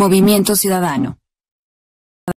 Movimiento Ciudadano.